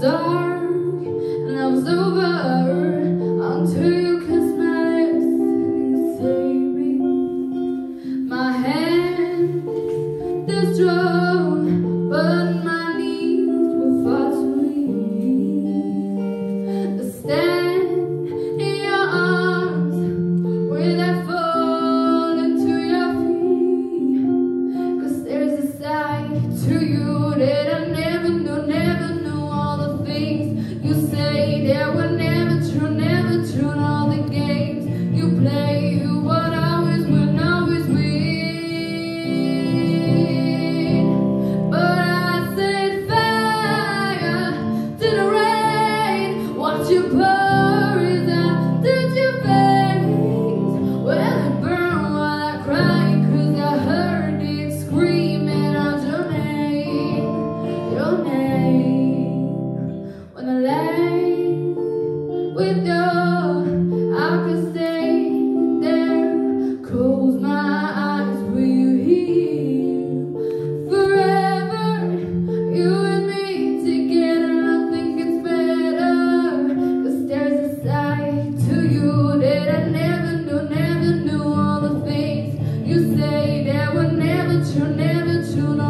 dark and I was over until you kissed my lips and you saved me. My hand, drug. you put You know.